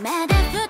まだ